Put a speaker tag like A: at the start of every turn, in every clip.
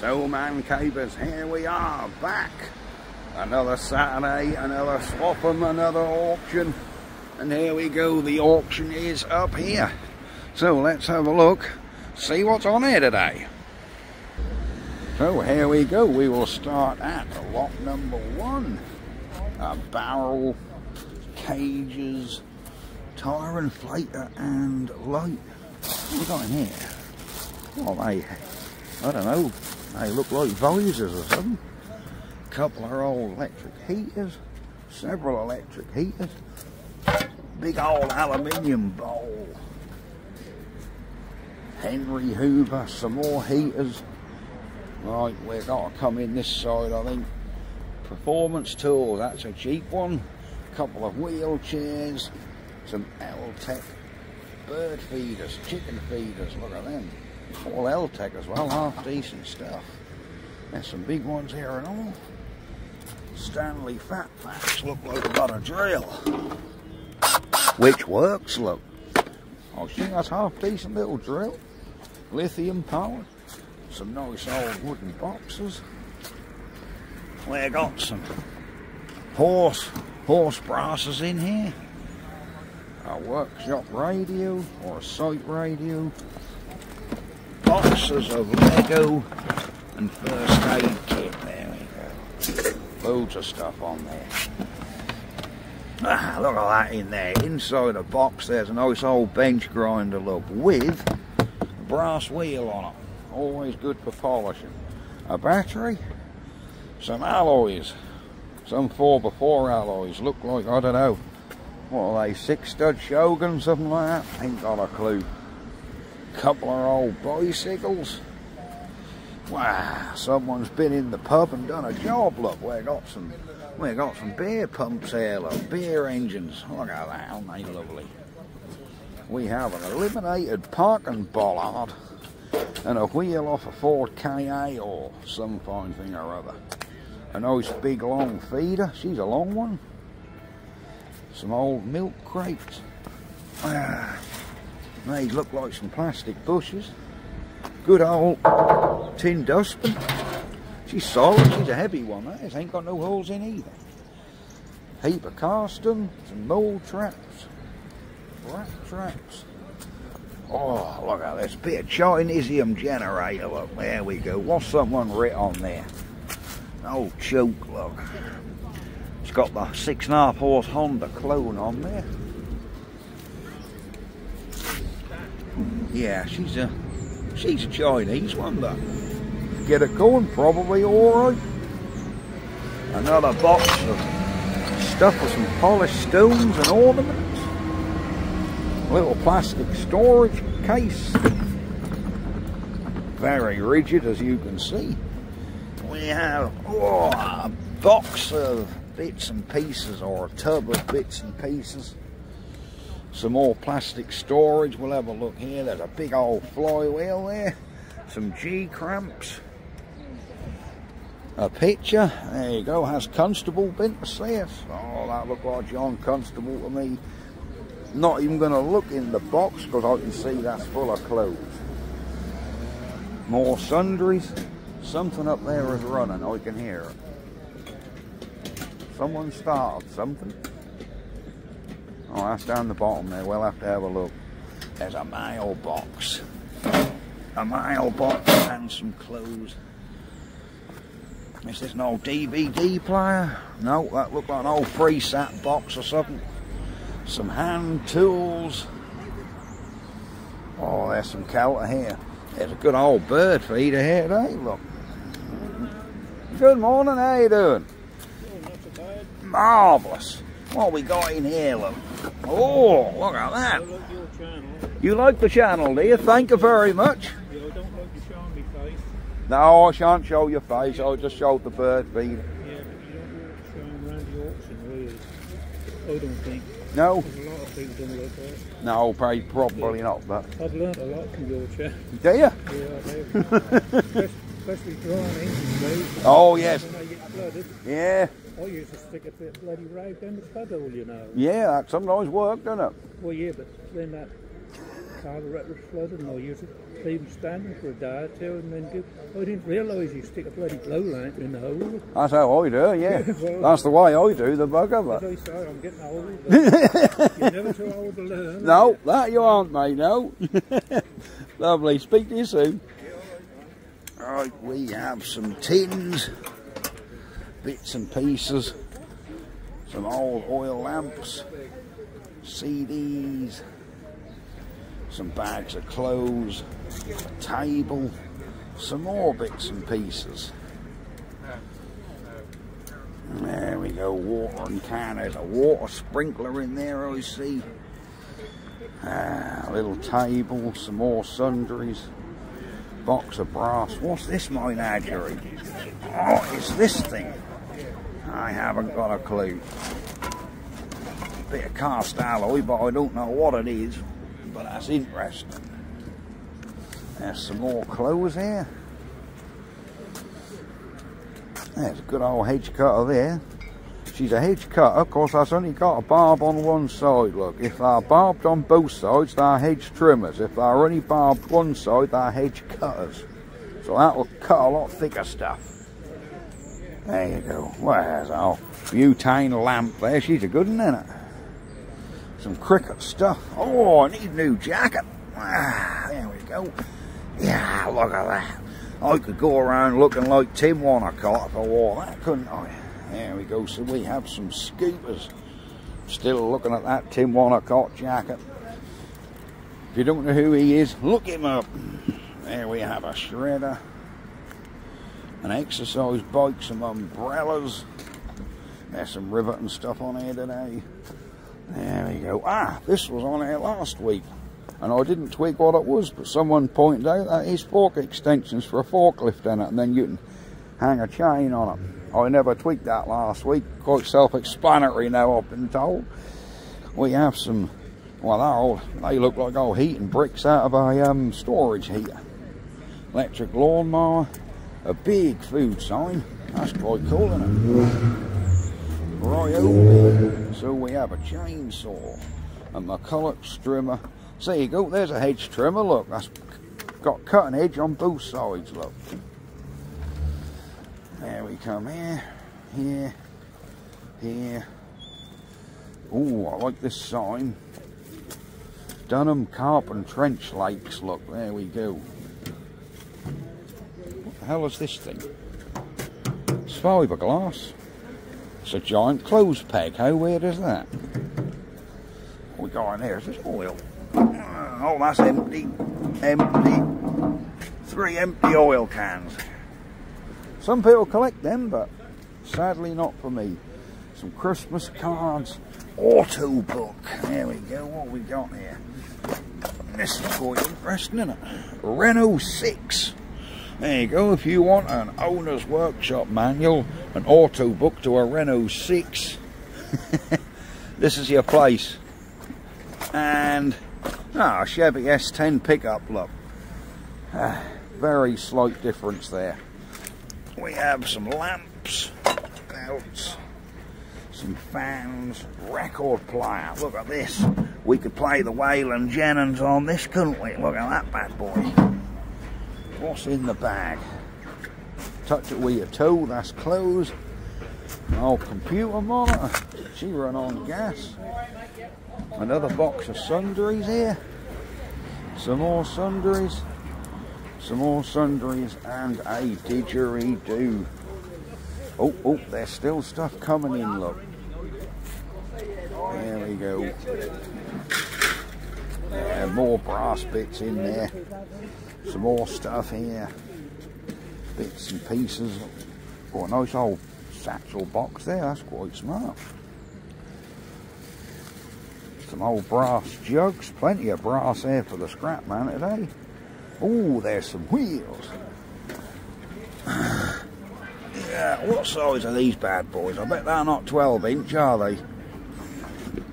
A: So man capers, here we are back. Another Saturday, another Swaffham, another auction. And here we go, the auction is up here. So let's have a look, see what's on here today. So here we go, we will start at lot number one. A barrel, cages, tyre inflator and light. What we got in here? Well, they, I don't know, they look like visors or something. A couple of old electric heaters, several electric heaters, big old aluminium bowl. Henry Hoover, some more heaters. Right, we've got to come in this side, I think. Performance tool, that's a cheap one. A couple of wheelchairs, some L-Tech bird feeders, chicken feeders, look at them. All L-Tech as well, half decent stuff. There's some big ones here and all. Stanley Fat Packs look like a lot of drill. Which works, look. I think that's half decent little drill. Lithium powered. Some nice old wooden boxes. We got some horse horse brasses in here. A workshop radio or a site radio. Boxes of Lego and first aid kit. There we go. Loads of stuff on there. Ah, look at that in there. Inside the box there's a nice old bench grinder look with a brass wheel on it. Always good for polishing. A battery, some alloys, some 4x4 alloys. Look like, I don't know, what are they, six stud Shogun, something like that? Ain't got a clue. Couple of old bicycles. Wow, someone's been in the pub and done a job, look. We got some we got some beer pumps here, look, beer engines. Look at that, aren't they lovely? We have an eliminated parking bollard and a wheel off a Ford KA or some fine thing or other. A nice big long feeder, she's a long one. Some old milk crates. Ah, they look like some plastic bushes. Good old tin dustbin. She's solid, she's a heavy one, that is. Ain't got no holes in either. Heap of casting, some mold traps, rat traps. Oh, look at this bit of Chinesium generator, look, there we go. What's someone writ on there? Oh, choke, look. It's got the six and a half horse Honda clone on there. Yeah, she's a she's a Chinese one, though get a going, probably alright. Another box of stuff with some polished stones and ornaments. A little plastic storage case. Very rigid as you can see. We have oh, a box of bits and pieces or a tub of bits and pieces. Some more plastic storage. We'll have a look here. There's a big old flywheel there. Some G-cramps a picture. There you go, has Constable been to see us? Oh, that looked like John Constable to me. Not even going to look in the box because I can see that's full of clothes. More sundries. Something up there is running, I can hear it. Someone started something. Oh, that's down the bottom there. We'll have to have a look. There's a mailbox. A mailbox and some clothes. Is this an old DVD player? No, that looked like an old FreeSat box or something. Some hand tools. Oh, there's some Calter here. There's a good old bird feeder here, hey, look. Good morning, how you doing? Marvellous. What we got in here, look. Oh, look at that. You like the channel, do you? Thank you very much. No, I shan't show your face. I'll just show the bird feed.
B: Yeah, but you don't walk around the auction, really. I don't think.
A: No.
B: There's a lot of people don't like.
A: No, probably, probably not, but...
B: I've learnt a lot from your channel.
A: Do you?
B: Yeah, I have. especially, especially drawing engines, mate.
A: Oh, yes.
B: When they get flooded,
A: Yeah.
B: I used to stick a bit of bloody rag down the puddle, you know.
A: Yeah, that sometimes worked, doesn't it?
B: Well, yeah, but then that carburettor was flooded and I used to leave them standing for a day or two and then give. I didn't realise you stick a bloody glow lamp in the hole.
A: That's how I do, yeah.
B: well-
A: That's the way I do the bugger, but...
B: I say, I'm getting old. You're never too old to learn.
A: No, that you aren't, mate, no. Lovely, speak to you soon. Right, we have some tins, bits and pieces, some old oil lamps, CDs, some bags of clothes, a table, some more bits and pieces. There we go, water and can. There's a water sprinkler in there, I see. Ah, a little table, some more sundries, box of brass. What's this my menagerie? Oh, it's this thing. I haven't got a clue. Bit of cast alloy, but I don't know what it is. But that's interesting. There's some more clothes here. There's a good old hedge cutter there. She's a hedge cutter, of course that's only got a barb on one side, look. If they're barbed on both sides, they're hedge trimmers. If they're only barbed one side, they're hedge cutters. So that will cut a lot thicker stuff. There you go. Where's our butane lamp there? She's a good one, isn't it? Some cricket stuff. Oh, I need a new jacket. Ah, there we go. Yeah, look at that. I could go around looking like Tim Wonnacott if I wore that, couldn't I? There we go. So we have some scooters. Still looking at that Tim Wonnacott jacket. If you don't know who he is, look him up. There we have a shredder, an exercise bike, some umbrellas. There's some rivet and stuff on here today. There we go. Ah, this was on here last week. And I didn't tweak what it was, but someone pointed out that is fork extensions for a forklift in it, and then you can hang a chain on it. I never tweaked that last week. Quite self-explanatory now, I've been told. We have some, well, old, they look like old heating bricks out of a um, storage heater. Electric lawnmower, a big food sign. That's quite cool, isn't it? Right So we have a chainsaw, and a McCulloch trimmer. So you go, there's a hedge trimmer, look, that's got cutting edge on both sides, look. There we come here, here, here. Oh, I like this sign. Dunham Carp and Tench Lakes, look, there we go. Hell is this thing? It's fiberglass. It's a giant clothes peg, how weird is that? What we got in here? Is this oil? Oh, that's empty. Empty. Three empty oil cans. Some people collect them, but sadly not for me. Some Christmas cards. Auto book. There we go. What we got here? This is quite interesting, isn't it? Renault 6. There you go. If you want an owner's workshop manual, an auto book to a Renault 6, this is your place. And ah, Chevy S10 pickup. Look, ah, very slight difference there. We have some lamps, belts, some fans, record player. Look at this. We could play the Waylon Jennings on this, couldn't we? Look at that bad boy. What's in the bag? Touch it with your toe, that's closed. An old computer monitor. She run on gas. Another box of sundries here. Some more sundries. Some more sundries and a didgeridoo. Oh, oh, there's still stuff coming in, look. There we go. Yeah, more brass bits in there. Some more stuff here. Bits and pieces. Oh, a nice old satchel box there. That's quite smart. Some old brass jugs. Plenty of brass there for the scrap man today. Oh, there's some wheels. Yeah, what size are these bad boys? I bet they're not 12 inch, are they?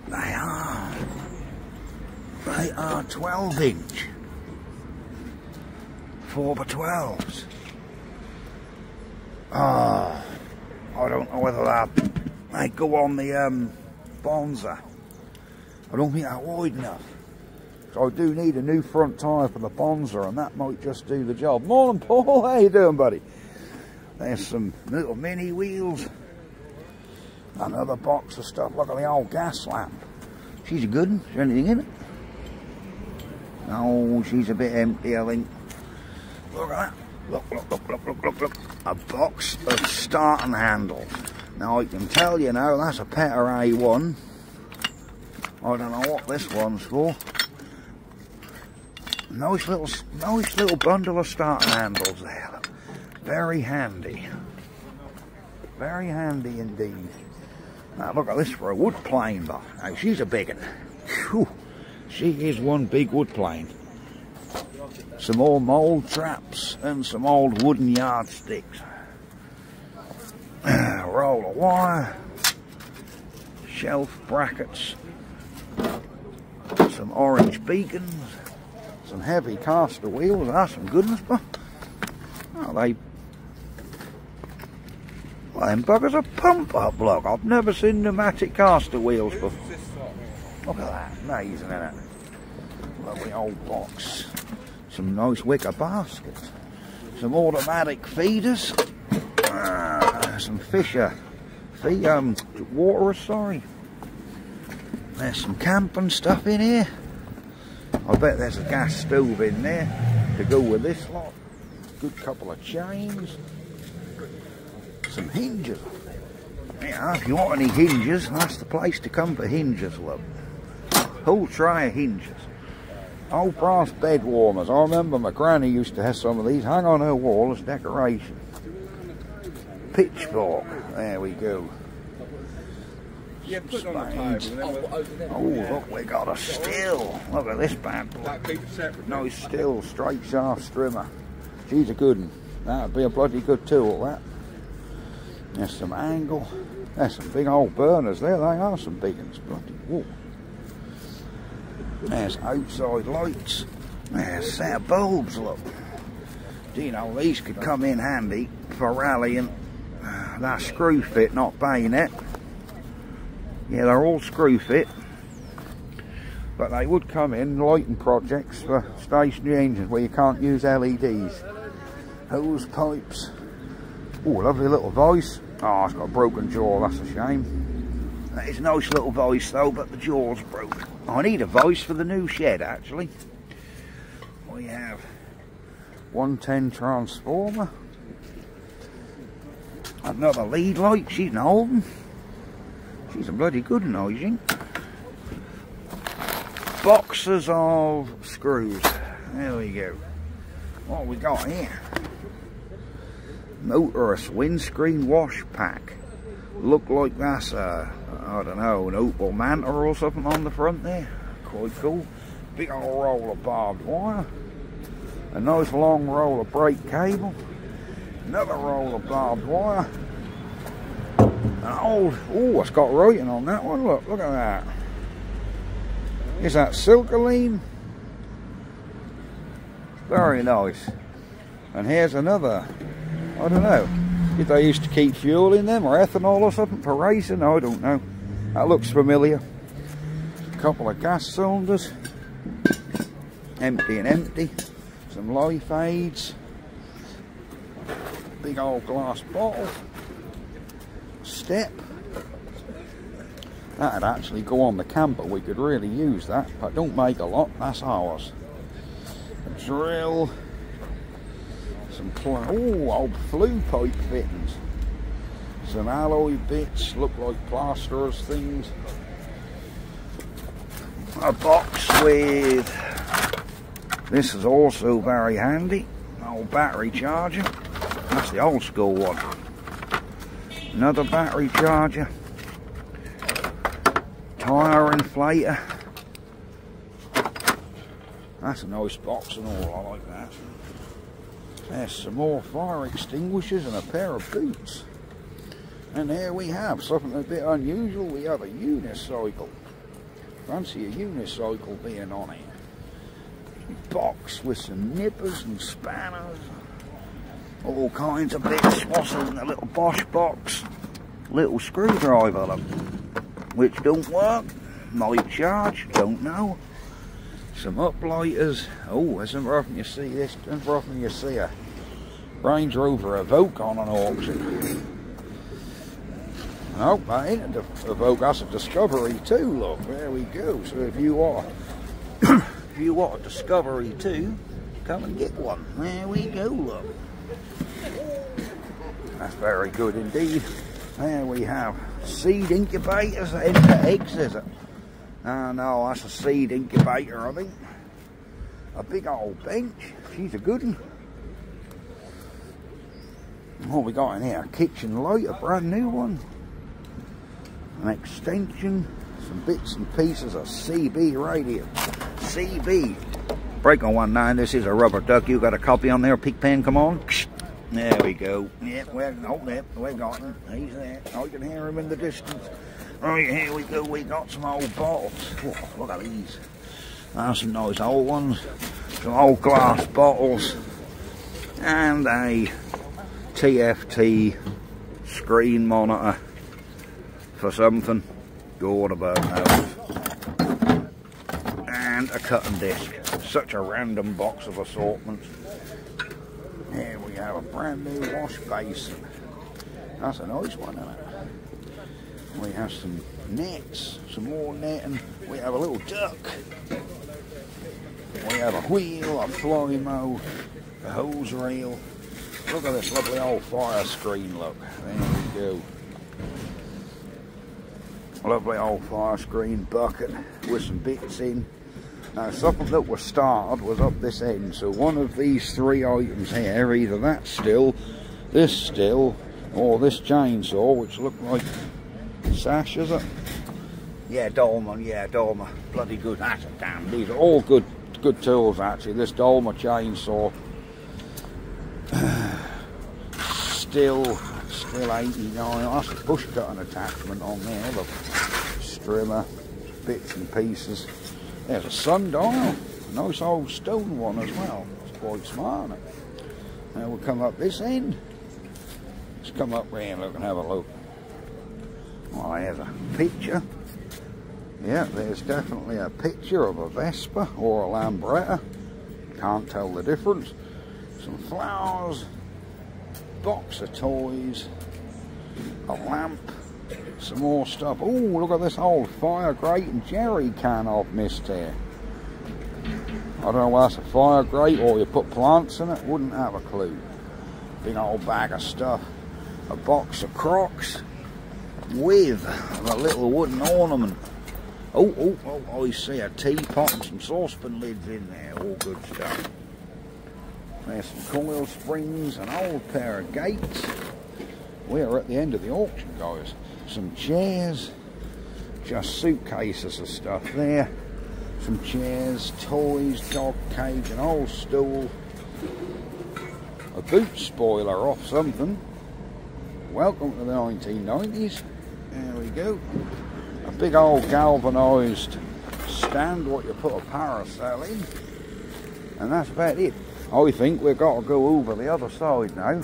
A: They are. They are 12 inch. 4 by 12s. Ah, I don't know whether that they go on the um, Bonza. I don't think they're wide enough. So I do need a new front tyre for the Bonza and that might just do the job. Morning Paul, how you doing buddy? There's some little mini wheels. Another box of stuff. Look at the old gas lamp. She's a good one. Is there anything in it? Oh, she's a bit empty, I think. Look at that. Look, look, look, look, look, look, look. A box of starting handles. Now I can tell you now, that's a Petter A1. I don't know what this one's for. Nice little, nice little bundle of starting handles there. Very handy. Very handy indeed. Now look at this for a wood plane, though. Now she's a big one. Whew. She is one big wood plane. Some old mould traps and some old wooden yardsticks. Roll of wire. Shelf brackets. Some orange beacons. Some heavy caster wheels. That's some goodness, but oh, they them buggers are pump up, look. I've never seen pneumatic caster wheels before. Look at that, amazing, isn't it? Lovely old box. Some nice wicker baskets. Some automatic feeders. Ah, some Fisher feed, um, water, sorry. There's some camping stuff in here. I bet there's a gas stove in there to go with this lot. Good couple of chains some hinges. Yeah, if you want any hinges, that's the place to come for hinges, love. Whole tray of hinges. Old brass bed warmers. I remember my granny used to have some of these hang on her wall as decoration. Pitchfork. There we go.
C: Yeah, put on the table.
A: Oh, look, we got a Stihl. Look at this bad boy. No Stihl, straight shaft strimmer. She's a good one. That'd be a bloody good tool, that. There's some angle. There's some big old burners there. They are some big ones. Bloody whoa. There's outside lights. There's a set of bulbs, look. Do you know, these could come in handy for rallying. Ah, that screw fit, not bayonet. Yeah, they're all screw fit. But they would come in lighting projects for stationary engines where you can't use LEDs. Hose pipes. Oh, lovely little voice. Oh, ah, it's got a broken jaw, that's a shame. That is a nice little voice though, but the jaw's broken. I need a voice for the new shed actually. We have 110 transformer. Another lead light, she's an old one. She's a bloody good noising. Boxes of screws. There we go. What we got here? motorist windscreen wash pack. Look like that's I don't know, an Opel Manta or something on the front there. Quite cool. Big old roll of barbed wire. A nice long roll of brake cable. Another roll of barbed wire. An old, oh, it's got writing on that one. Look, look at that. Is that Silkolene? Very nice. And here's another I don't know. Did they used to keep fuel in them or ethanol or something for racing? I don't know. That looks familiar. A couple of gas cylinders. Empty and empty. Some life aids. Big old glass bottle. Step. That'd actually go on the camper. We could really use that. But don't make a lot. That's ours. A drill some oh old flue pipe fittings. Some alloy bits look like plasterers things. A box with this is also very handy old battery charger. That's the old school one. Another battery charger. Tire inflator. That's a nice box and all I like that there's some more fire extinguishers and a pair of boots. And there we have something a bit unusual. We have a unicycle. Fancy a unicycle being on it. Box with some nippers and spanners. All kinds of bits. What's in the little Bosch box? Little screwdriver, which don't work. Might charge, don't know. Some uplighters. Oh, isn't often you see this, isn't often you see a Range Rover Evoque on an auction. Oh, that ain't a Evoque, that's a Discovery 2, look, there we go. So if you are, if you want a Discovery 2, come and get one. There we go, look. That's very good indeed. There we have seed incubators into eggs, is it? Uh, no, that's a seed incubator, I think. A big old bench. She's a good one. What we got in here? A kitchen light, a brand new one. An extension, some bits and pieces of CB radio. CB. Break on one nine. This is a rubber duck. You got a copy on there, Pigpen? Come on. There we go. Yeah, we're, oh, yep, we got him. He's there. I can hear him in the distance. Right, here we go. We got some old bottles. Oh, look at these. That's some nice old ones. Some old glass bottles. And a TFT screen monitor for something. Good about those. And a cutting disc. Such a random box of assortments. Here we have a brand new wash basin. That's a nice one, isn't it? We have some nets, some more netting. We have a little duck. We have a wheel, a Flymo, a hose reel. Look at this lovely old fire screen, look. There we go. Lovely old fire screen bucket with some bits in. Now something that was started was up this end, so one of these three items here, either that Stihl, this Stihl, or this chainsaw, which looked like sash, is it? Yeah, Dolmar, yeah, Dolmar. Bloody good. That's a damn. These are all good good tools actually. This Dolmar chainsaw. Still Stihl 89. That's a push cutting attachment on there. Look. Strimmer, bits and pieces. There's a sundial. A nice old stone one as well. It's quite smart. Now we'll come up this end. Let's come up here and look and have a look. Well, there's a picture. Yeah, there's definitely a picture of a Vespa or a Lambretta. Can't tell the difference. Some flowers, box of toys, a lamp, some more stuff. Oh, look at this old fire grate and jerry can I've missed here. I don't know whether that's a fire grate or you put plants in it. Wouldn't have a clue. Big old bag of stuff. A box of Crocs with a little wooden ornament. Oh, oh, oh, oh I see a teapot and some saucepan lids in there. All good stuff. There's some coil springs, an old pair of gates. We are at the end of the auction, guys. Some chairs, just suitcases of stuff there. Some chairs, toys, dog cage, an old stool, a boot spoiler off something. Welcome to the 1990s. There we go. A big old galvanised stand what you put a parasol in. And that's about it. I think we've got to go over the other side now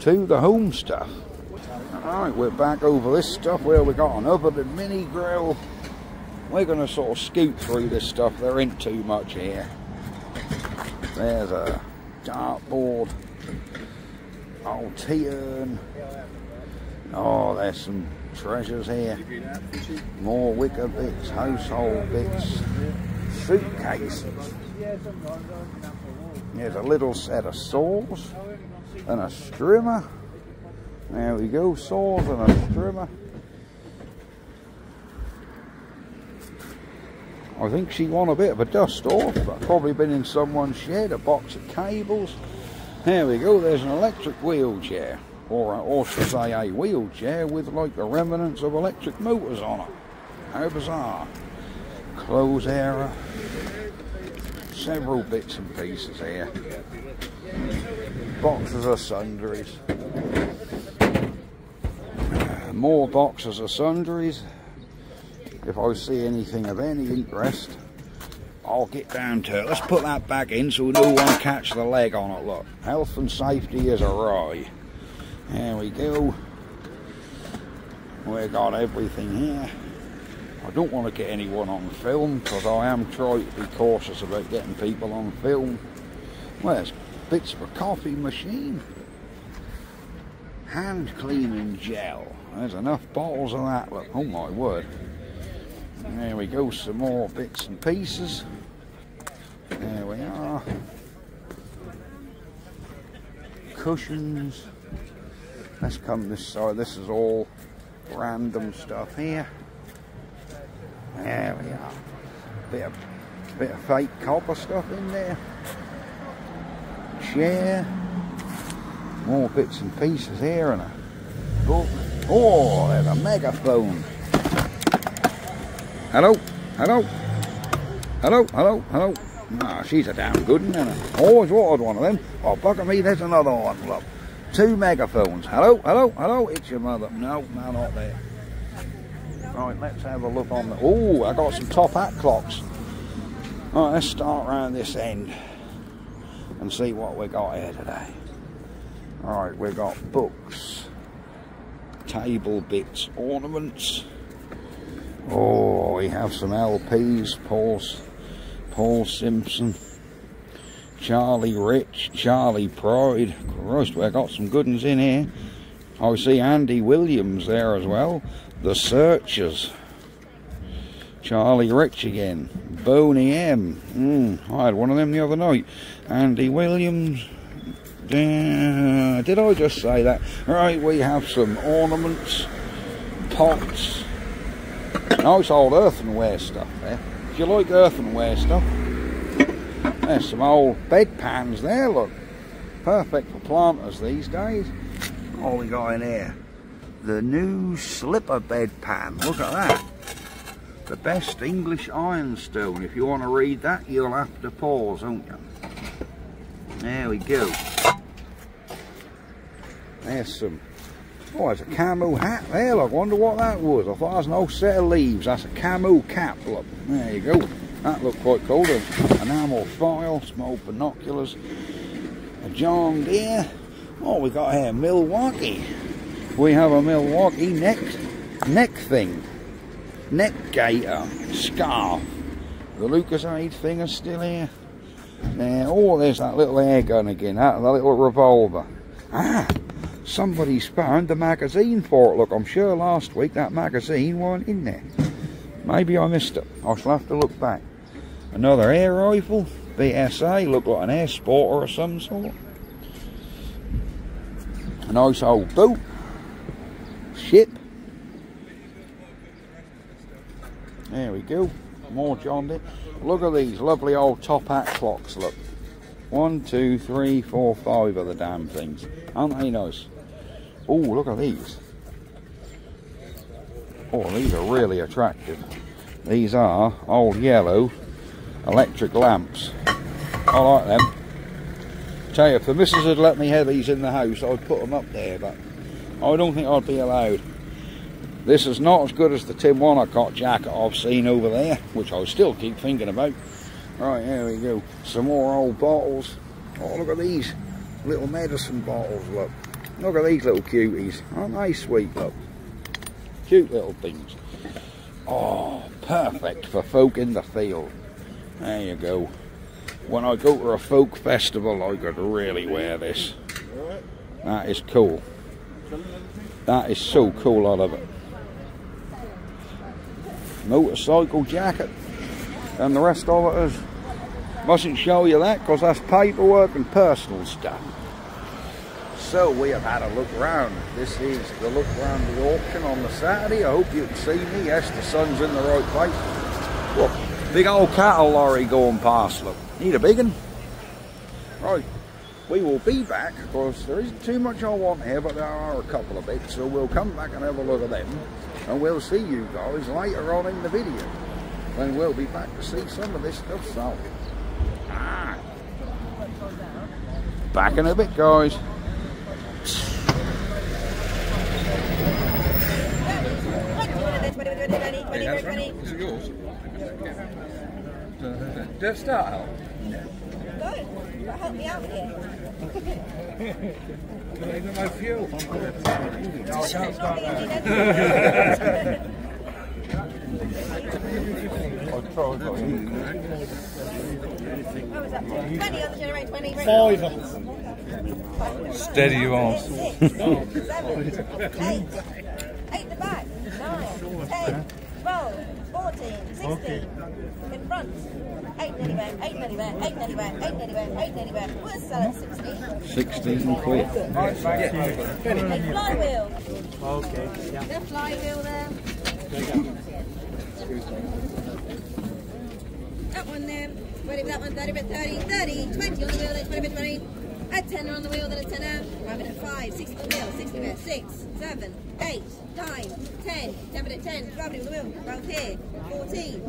A: to the home stuff. Alright, we're back over this stuff where we got an oven and mini grill. We're going to sort of scoot through this stuff. There ain't too much here. There's a dartboard. Old tea urn. Oh, there's some treasures here. More wicker bits, household bits, suitcases. There's a little set of saws and a strimmer. There we go, saws and a strimmer. I think she won a bit of a dust off, but probably been in someone's shed, a box of cables. There we go, there's an electric wheelchair, or, uh, or should say a wheelchair with like the remnants of electric motors on it. How bizarre. Clothes area, uh, several bits and pieces here. Boxes of sundries. More boxes of sundries. If I see anything of any interest, I'll get down to it. Let's put that back in so no one catch the leg on it. Look, health and safety is a right. There we go. We've got everything here. I don't want to get anyone on film because I am trying to be cautious about getting people on film. Well, there's bits of a coffee machine? Hand cleaning gel. There's enough bottles of that. Look, oh my word. There we go, some more bits and pieces. There we are. Cushions. Let's come this side. This is all random stuff here. There we are. Bit of, bit of fake copper stuff in there. Chair. More bits and pieces here and a book. Oh, there's a megaphone. Hello, hello, hello, hello, hello. Ah, she's a damn good one? Always wanted one of them. Oh, bugger me, there's another one. Look, two megaphones. Hello, hello, hello. It's your mother. No, no, not there. Right, let's have a look on the. Oh, I got some top hat clocks. Right, let's start around this end and see what we got here today. Alright, we've got books, table bits, ornaments. Oh, we have some LPs, Paul's, Paul Simpson, Charlie Rich, Charley Pride. Christ, we've got some good ones in here. I see Andy Williams there as well. The Searchers. Charlie Rich again. Boney M. Mm, I had one of them the other night. Andy Williams. Did I just say that? Right, we have some ornaments, pots. Nice old earthenware stuff there. If you like earthenware stuff, there's some old bed pans there, look. Perfect for planters these days. All we got in here? The new slipper bed pan. Look at that. The best English ironstone. If you want to read that, you'll have to pause, won't you? There we go. There's some. Oh, there's a camo hat there. Look, wonder what that was. I thought that was an old set of leaves. That's a camo cap. Look, there you go. That looked quite cool. An enamel file, small binoculars, a John Deere. Oh, we got here Milwaukee. We have a Milwaukee neck neck thing, neck gaiter, scarf. The Lucozade thing is still here. There. Oh, there's that little air gun again. That, that little revolver. Ah, somebody's found the magazine for it. Look, I'm sure last week that magazine weren't in there. Maybe I missed it. I shall have to look back. Another air rifle, BSA, look like an air sporter of some sort. A nice old boat, ship. There we go, more John Deere. Look at these lovely old top hat clocks, look. One, two, three, four, five of the damn things. Aren't they nice? Oh, look at these. Oh, these are really attractive. These are old yellow electric lamps. I like them. Tell you, if the missus had let me have these in the house, I'd put them up there, but I don't think I'd be allowed. This is not as good as the Tim Wonnacott jacket I've seen over there, which I still keep thinking about. Right, there we go. Some more old bottles. Oh, look at these little medicine bottles, look. Look at these little cuties. Aren't they sweet, look? Cute little things. Oh, perfect for folk in the field. There you go. When I go to a folk festival, I could really wear this. That is cool. That is so cool, I love it. Motorcycle jacket. And the rest of it is, mustn't show you that because that's paperwork and personal stuff. So we have had a look around. This is the look around the auction on the Saturday. I hope you can see me. Yes, the sun's in the right place. Look, big old cattle lorry going past. Look, need a big one. Right, we will be back because there isn't too much I want here, but there are a couple of bits. So we'll come back and have a look at them, and we'll see you guys later on in the video. Then we'll be back to see some of this stuff sold. Ah. Back in a bit, guys.
C: Is it yours? Did it start out?
D: Good. Well, help me out here.
C: Even my fuel.
D: Not easy, then. What was that? 20 on the generate 20.
B: Fiver.
E: Steady you are.
D: Six, seven, eight, back, fourteen, sixteen. In front, eight anywhere, eight anywhere, eight anywhere, eight anywhere, eight anywhere. We'll sell at sixteen.
A: 16 quid.
D: A flywheel.
B: Okay. Yeah.
D: The flywheel there. That one there. 20 that one, 30 bit 30, 30, 20 on the wheel, then 20 bit 20. At 10 on the wheel, then a 10 out. 5 bit at 5, 60 on the wheel, 60 bit 6, 7, 8, 9, 10, 10 bit at 10, 12 bit on the wheel, round here, 14,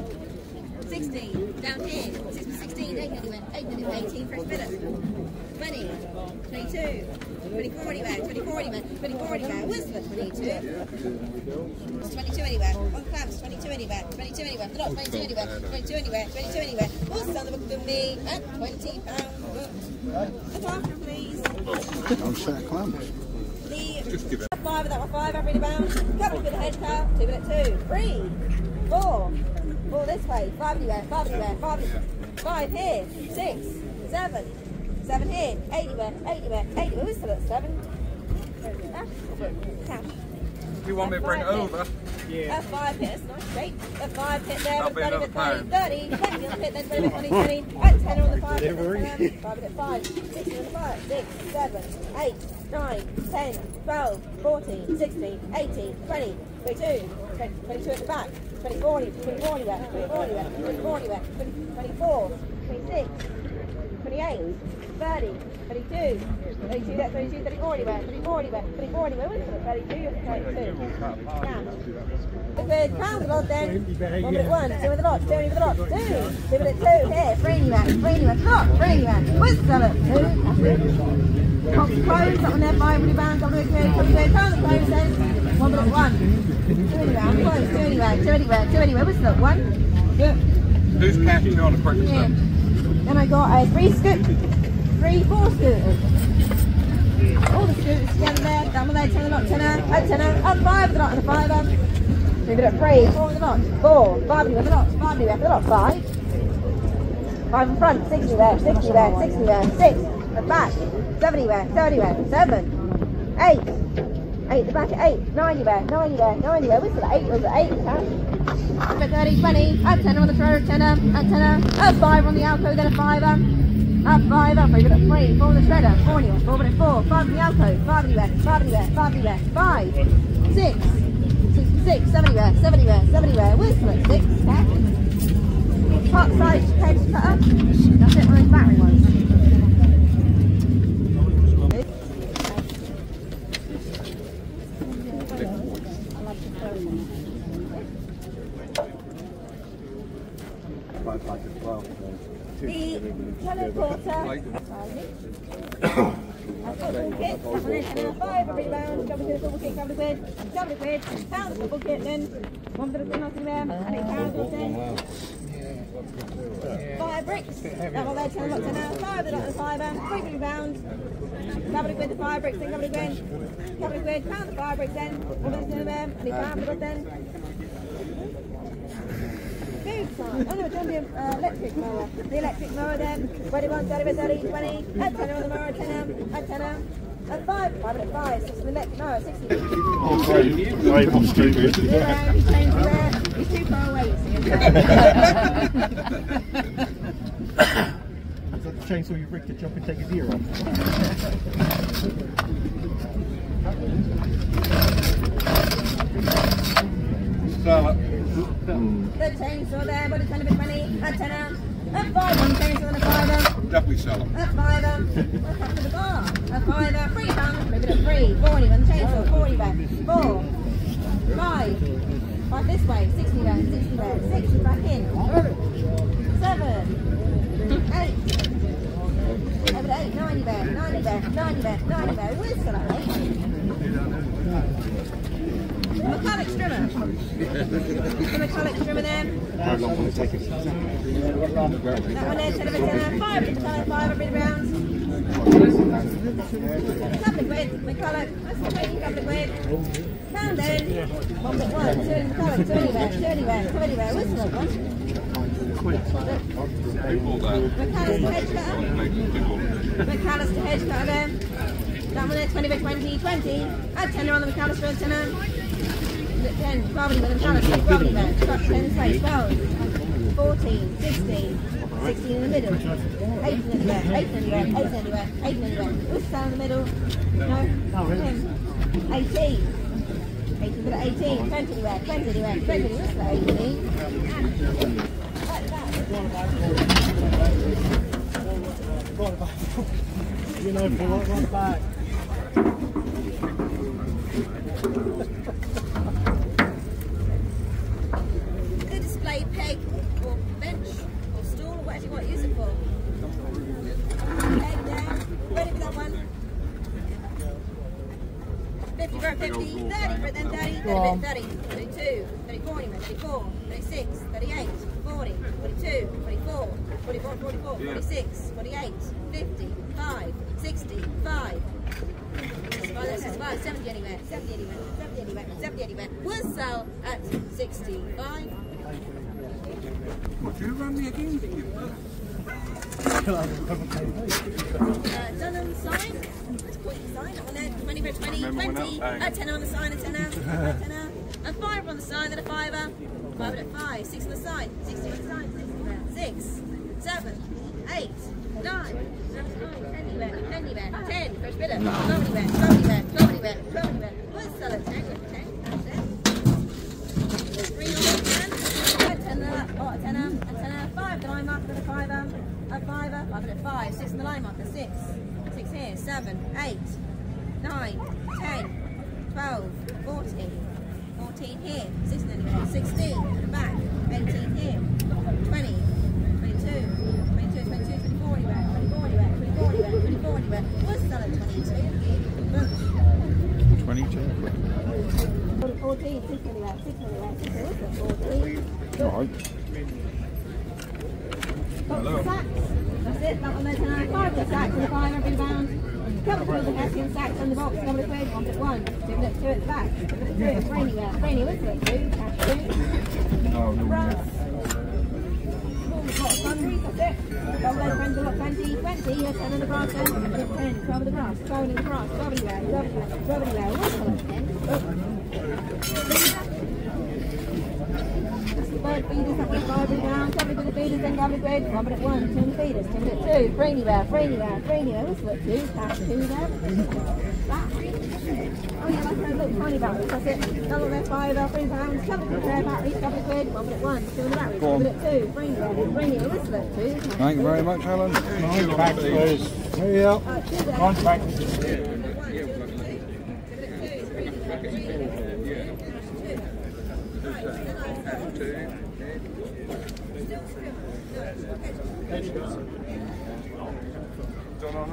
D: 16, down here, 6 bit 16, 8 anywhere, 8 anywhere, 18 fresh bidder. 20, 22, 24 anywhere, 24 anywhere, 24 anywhere, Whistler 22. It's 22 anywhere, on clams 22 anywhere, 22 anywhere, lot 22 anywhere, 22 anywhere, 22 anywhere. On the book with me at 20 pounds. Look after please.
A: On set clams.
D: The five of that one five, I'm really bound. Couple with the head count, two it two, three, four, four this way, five anywhere, five anywhere, five anywhere, five here, six, seven, seven here, eight anywhere, eight anywhere, eight anywhere, we're still at seven. Count.
C: You want me to bring it over? Yeah.
D: A five hit, that's not straight. A five hit there,
C: That'll
D: with 30
C: another
D: 30, 30, 20 pit, then 20 with 20, 20, and 10 on the five. hit, that's 10, Five hit, five, 6 on the five, 6, 7, 8, 9, 10, 12, 14, 16, 18, 20, 22, 22 at the back, 24, 24 anywhere, 24 anywhere, 24 anywhere, 24, 26, 28, 30, 32, 32, that's 32, 34 anywhere, 34 anywhere, 34 anywhere, what's it, 32, you're 32. Count. Liquid, pound the lot then. One minute one, two the lot, two the lot, two. Two it, two, here, three anywhere, three anywhere, top, three anywhere. What's the lot, two, that's it. Top close, that one there, five the band, double liquid, double liquid, pound the close then. One minute one. Two anywhere, I'm close, two anywhere, two anywhere, two anywhere, what's the one? Good.
C: Who's catching on the quickest
D: Yeah.
C: Then?
D: I got a three scoot, three, four scooters. All the scooters together there, down there, ten lot, tenner, up tenner, up five with the lot and a fiver. Move it up three, four with the lot, four, five with the lot, five with the lot, five. Five in front, sixty there, sixty there, sixty there, six, at the back, seventy there, seventy there, seven, eight, eight the back at eight, ninety there, ninety there, ninety there, whistle at eight, was at eight. Up at 30, 20, up 10 on the throw, tenner, up tenner, up 5 on the alcove, then a 5 up 5 up, over at 3, 4 on the shredder, 4 anywhere, 4 on the 4, 5 on the alcove, 5 anywhere, 5 anywhere, 5 anywhere, 5, 6, 6, 7 anywhere, 7 anywhere, 7 anywhere, whistle at 6, okay. Part side hedge cutter, that's it, of those battery ones. The teleporter. I've got a kit, that one in, and then a five, a rebound, double kit, double quid, double quid, pound the double kit then, one bit of the nothing there, and eight pounds or ten. Five bricks, that one there, ten lots now, five, the lot of five, um, three rebounds, couple of quid, the five bricks, then couple of quid, couple of quid, pound the five bricks then, one bit of the there, and eight pounds the lot Oh it's on the uh, electric mower. The electric mower then. 21, 30, 30, 20. At 10 on the mower, 10 am, at 10 am. At 5, 5 at 5, 6 on the electric mower, 60.
F: Right, I'm stupid.
D: Zero, change there. You're too far away, you.
F: Is that the chainsaw you rigged to jump and take his ear off?
C: Sell
D: The chainsaw there, but it's 10 a bit 20. At 10 am. At 5 on the chainsaw and a 5 am.
C: Definitely sell them.
D: A fiver. What's up to the bar? A fiver. Three pounds. Maybe a three. Forty on the chainsaw. Forty back. Four. Five. Five this way. Sixty back. Sixty back. Six back in. Seven. Eight. Over to eight. Ninety back. Ninety back. Ninety back. Ninety back. Where's at eight? Metallic strimmer. The metallic strimmer there.
F: How long will it take us?
D: That one there, ten of a tenner, five of a tenner, five of a rounds. Couple of quid, McCulloch. That's the trading couple of quid. Pound in. One bit one. Two McCulloch. Two anywhere. Two anywhere. Two anywhere. What's the one? McAllister hedge cutter. McAllister hedge cutter there. That one there, 20 by 20, 20. Add 10 on the McAllister and 10 on. 10, 12 with the McAllister, 12 there. Got 10 straight, 12. 14, 16. 16 in the middle. 8 anywhere, 8 anywhere, 8 anywhere, 8 anywhere. What's down in the middle? No? 10. 18. 18 for the 18. 20 anywhere, 20 anywhere, 20 anywhere. What's the 18? Like that.
F: You know, for one back.
D: The display peg or bench or stool or whatever you want to use it for. Peg down. Ready for that one? 50 for 50, 30 for 30, 30, 30, 32, 34, 34, 36, 38, 40, 42, 44, 44, 44, 46, 48, 50, 5, 60, 5. 65, 65, 70 anywhere, 70 anywhere, 70 anywhere, 70 anywhere. We'll sell at 65.
C: What, you run me again?
D: Uh, Dunham sign. Let's put the sign up on there. 20 for 20,
C: Remember when
D: 20.
C: that-
D: A tenner on the sign, a tenner. a tenner. A five on the sign, then a fiver. Five and a five. Six on the sign. 60 on the sign. 60 there. Six, seven, eight, nine, ten anywhere, ten anywhere, ten. First bidder. Twelve anywhere, twelve anywhere, twelve anywhere, twelve anywhere. We'll sell at ten. Ten. That's it. Three on the ten. A tenner, oh, a tenner, a tenner. Five, the line marker, the fiver. A fiver, five and a five. Six on the line marker, six. Here, seven, eight, nine, ten, twelve, fourteen. Fourteen here, sixteen. Sixteen at the back. Eighteen here. Twenty. Twenty-two. Twenty-two, twenty-two, twenty-four anywhere. Twenty-four anywhere. Twenty-four anywhere. Twenty-four anywhere. We'll sell at twenty-two.
A: 22.
D: 14, 6 anywhere, 6 anywhere, 6 anywhere, 14.
A: Right.
D: Hello. Sacks. That's it, that one there's an five of the sacks and a five every bound. Couple of the the box, couple of quid, one at one. Two at the back, give it two, it's rainy there, rainy, whistle it two, cash two. Brass. Got sundries, that's it. Double lead friends, got 20, 20, yes, 10 in the brass end, 10, 12 in the brass, 12 in the brass, 12 anywhere, 12 anywhere, 12 anywhere, whistle it then. Bird feeders up to five down, the feeders, then covered with one at one, two in the feeders, two at two, two, two there. Oh yeah, that's a little tiny that's it. Double five, three pounds, covered with spare batteries, couple of quid, one at one, two in the battery,
A: Go on.
D: at two, three anywhere, three anywhere, whistle at two.
A: Thank you very much, Helen.
F: Contract, please. Hurry up.
D: Two there.
F: Contract.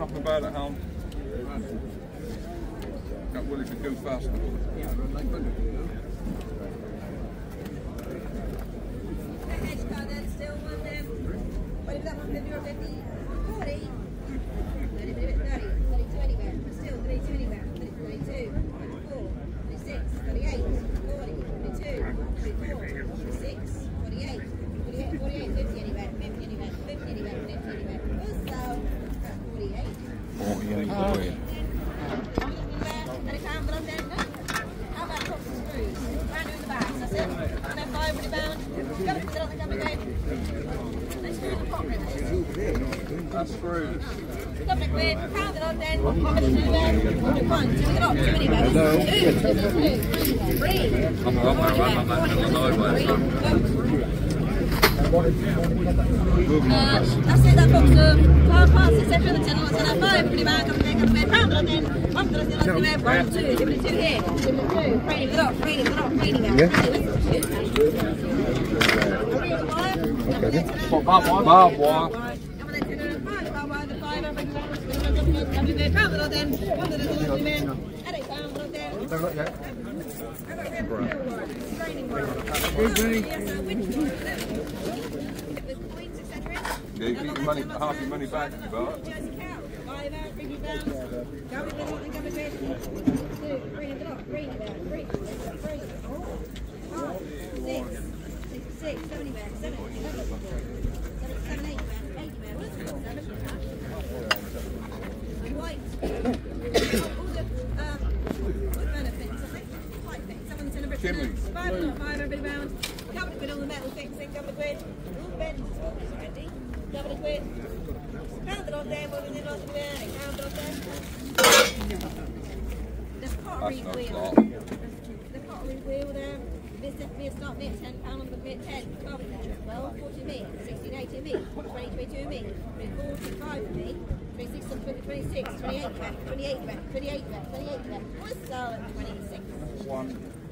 C: Enough about it, Hound. Got Willie to go faster.
D: Hedge card then, still one there. What if that one 50 or 50? 40? 30, 30, 30, 32 anywhere. Still 32 anywhere. 32, 34, 36, 38, 40, 42, 44, 46, 48, 48, 48, 50 anywhere. 50 anywhere. 50 anywhere. 50 anywhere. Also at 48.
A: 48 quid.
D: Any time, but I'm dead. How about hooks and screws? Brand new in the back. That's it. And then five when it bound. Got to put it on the coming game. Let's do the pop
C: That's through.
D: Couple of quid, pound it on then, one minute two there, one to one, two in the box, two anywhere, two, two, two, two, three, four anywhere, four anywhere, three, uh, that's it, that box of car parts, etc. The ten lots and a five, pretty bad, couple of quid, couple of quid, pound it on then, one for the still anywhere, one, two, give it a two here, give it a two, raining with the dot, raining with the dot, raining there, raining with the two. Okay.
C: Barbed wire. Yeah, you get your money, half your money back if you buy it,
D: go with it. Two, three, and drop, three, about, three, three, four, five, six, six, six, seven, about, seven, eleven, seven, seven, eight, about, eight, about, what's it, seven? And white. All the, um, what benefits, I think? White things, someone's in a Britain.
C: Chimneys.
D: Five, and five, every pound. Couple of quid on the metal fixing, couple of quid. All bends, all this already. Couple of quid. Pound it on there, what is it, lots of there, on there. The pottery wheel. The pottery wheel there. This is me, it's not me, ten pound on the bit, ten, twelve, twelve, fourteen me, sixteen, eighteen me, twenty, twenty-two me, forty-five for me, twenty-six, twenty-six, twenty-eight back, twenty-eight back, twenty-eight back, twenty-eight back. What's? Twenty-six.
C: One,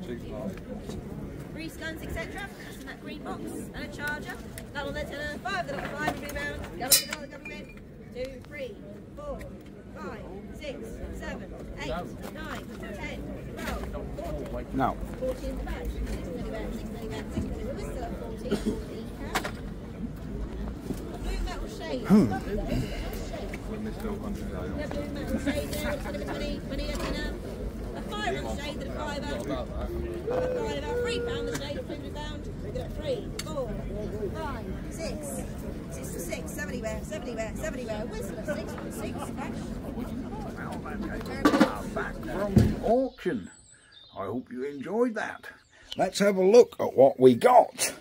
C: two, five.
D: Grease guns, etc. That's in that green box. And a charger. That on there, ten, five, that on five, three pounds. Government, another government. Two, three, four, five, six, seven, eight, nine, ten, twelve, fourteen.
A: No.
D: 14 the batch, 6 back, 6 back, 6 We're still at 14, 14 cash. A blue metal shade. Lovely though, isn't it? Nice shade.
C: When they're still under the
D: Yeah, blue metal shade hmm. there, it's gonna be 20, five on the shade, at a fiver.
C: About that.
D: A fiver, three pound the pound. Three, four, five, six, six to six, seventy where, seventy where, seventy where. Whistler, six, six, cash.
A: back from the auction. I hope you enjoyed that. Let's have a look at what we got.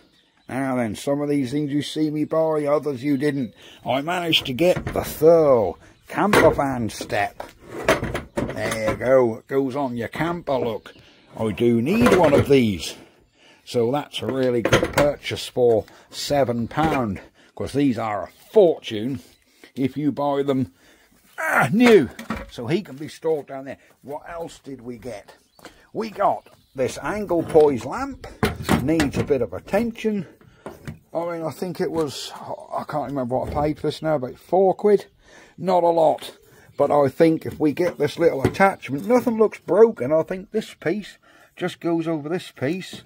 A: Now then, some of these things you see me buy, others you didn't. I managed to get the Thurl camper van step. There you go, it goes on your camper look. I do need one of these. So that's a really good purchase for £7. Because these are a fortune if you buy them ah, new. So he can be stored down there. What else did we get? We got this angle poise lamp. Needs a bit of attention. I mean, I think it was, I can't remember what I paid for this now, about four quid. Not a lot. But I think if we get this little attachment, nothing looks broken. I think this piece just goes over this piece.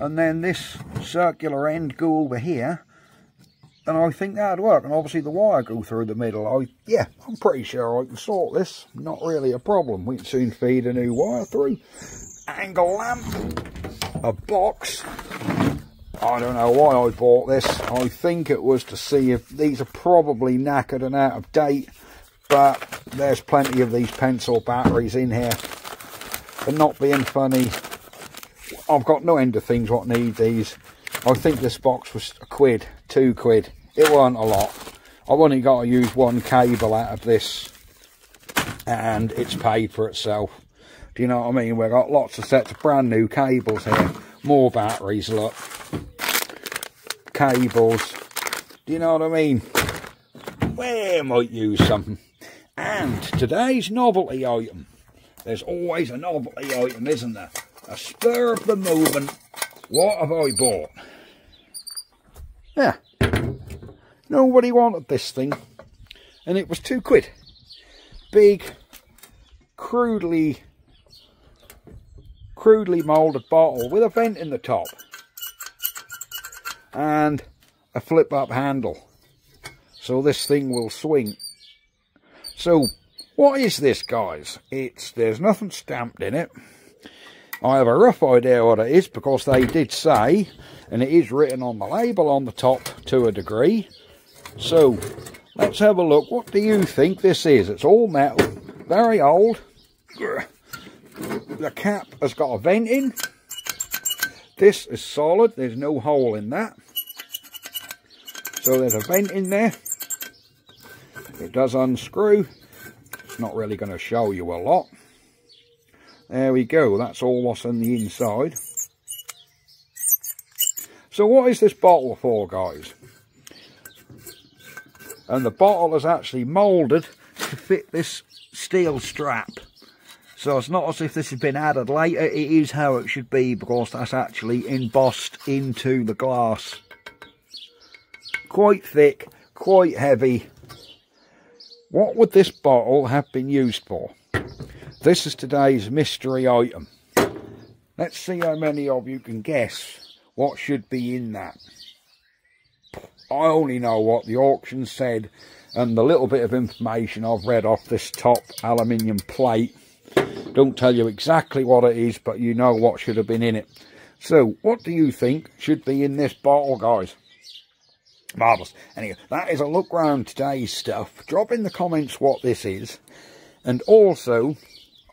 A: And then this circular end go over here and I think that'd work. And obviously the wire go through the middle. I yeah, I'm pretty sure I can sort this. Not really a problem. We can soon feed a new wire through. Angle lamp, a box. I don't know why I bought this. I think it was to see if these are probably knackered and out of date. But there's plenty of these pencil batteries in here. And not being funny, I've got no end of things what need these. I think this box was a quid, two quid. It weren't a lot. I've only got to use one cable out of this and it's paid for itself. Do you know what I mean? We've got lots of sets of brand new cables here. More batteries, look. Cables. Do you know what I mean? We might use something. And today's novelty item. There's always a novelty item, isn't there? A spur of the moment. What have I bought? Yeah. Nobody wanted this thing. And it was two quid. Big, crudely, crudely moulded bottle with a vent in the top. And a flip up handle. So this thing will swing. So, what is this, guys? It's There's nothing stamped in it. I have a rough idea what it is because they did say, and it is written on the label on the top to a degree. So, let's have a look. What do you think this is? It's all metal, very old. The cap has got a vent in. This is solid, there's no hole in that. So there's a vent in there. It does unscrew. It's not really going to show you a lot. There we go, that's all what's on the inside. So what is this bottle for, guys? And the bottle is actually moulded to fit this steel strap. So it's not as if this has been added later, it is how it should be because that's actually embossed into the glass. Quite thick, quite heavy. What would this bottle have been used for? This is today's mystery item. Let's see how many of you can guess what should be in that. I only know what the auction said and the little bit of information I've read off this top aluminium plate don't tell you exactly what it is but you know what should have been in it so what do you think should be in this bottle guys marvellous anyway that is a look round today's stuff drop in the comments what this is and also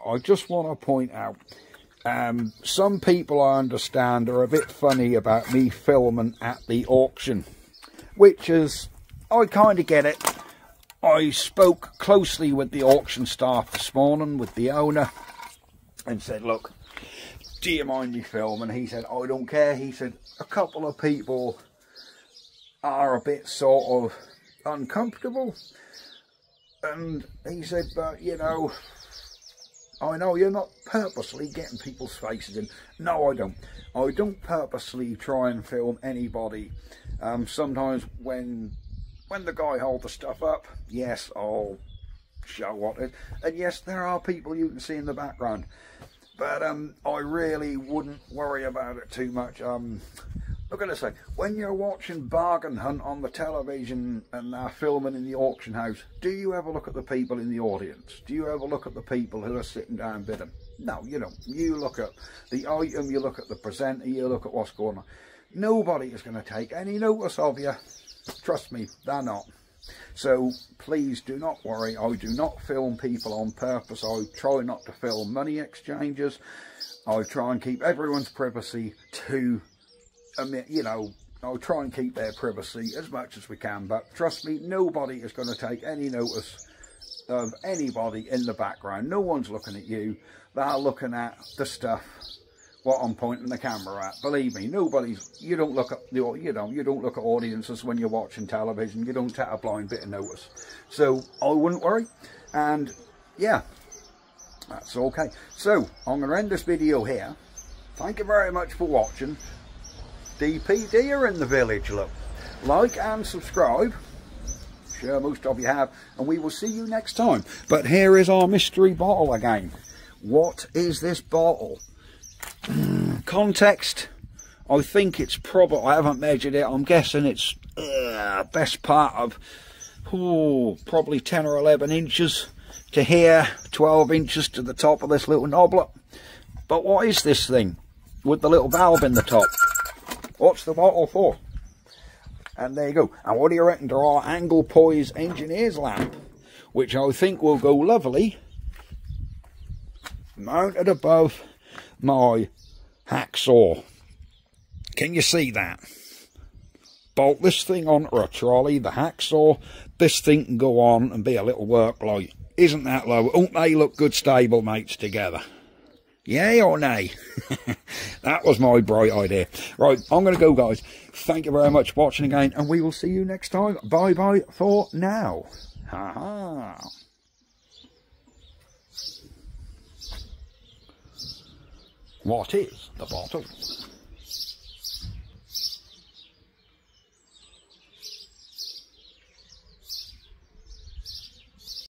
A: I just want to point out um, some people I understand are a bit funny about me filming at the auction, which is, I kind of get it. I spoke closely with the auction staff this morning, with the owner, and said, look, do you mind me filming? He said, I don't care. He said, a couple of people are a bit sort of uncomfortable. And he said, but, you know, I know you're not purposely getting people's faces in. No, I don't. I don't purposely try and film anybody. Um, sometimes when when the guy holds the stuff up, yes, I'll show what it. And yes, there are people you can see in the background. But um, I really wouldn't worry about it too much. Um, Look at this say, when you're watching Bargain Hunt on the television and they're filming in the auction house, do you ever look at the people in the audience? Do you ever look at the people who are sitting down bidding? No, you don't. You look at the item, you look at the presenter, you look at what's going on. Nobody is going to take any notice of you. Trust me, they're not. So please do not worry. I do not film people on purpose. I try not to film money exchanges. I try and keep everyone's privacy to I mean, you know, I'll try and keep their privacy as much as we can, but trust me, nobody is going to take any notice of anybody in the background. No one's looking at you. They're looking at the stuff what I'm pointing the camera at. Believe me, nobody's. You don't look at the you know you don't look at audiences when you're watching television. You don't take a blind bit of notice. So I wouldn't worry. And yeah, that's okay. So I'm going to end this video here. Thank you very much for watching. DPD are in the village, look. Like and subscribe. Sure, most of you have. And we will see you next time. But here is our mystery bottle again. What is this bottle? Context. I think it's probably, I haven't measured it. I'm guessing it's uh, best part of, oh, probably 10 or 11 inches to here, 12 inches to the top of this little knobbler. But what is this thing with the little valve in the top? What's the bottle for? And there you go. And what do you reckon to our angle poise engineer's lamp? Which I think will go lovely mounted above my hacksaw. Can you see that? Bolt this thing onto a trolley, the hacksaw, this thing can go on and be a little work light. Isn't that low? Don't they look good stable mates together? Yay or nay? that was my bright idea. Right, I'm going to go, guys. Thank you very much for watching again, and we will see you next time. Bye-bye for now. Ha ha. What is the bottle?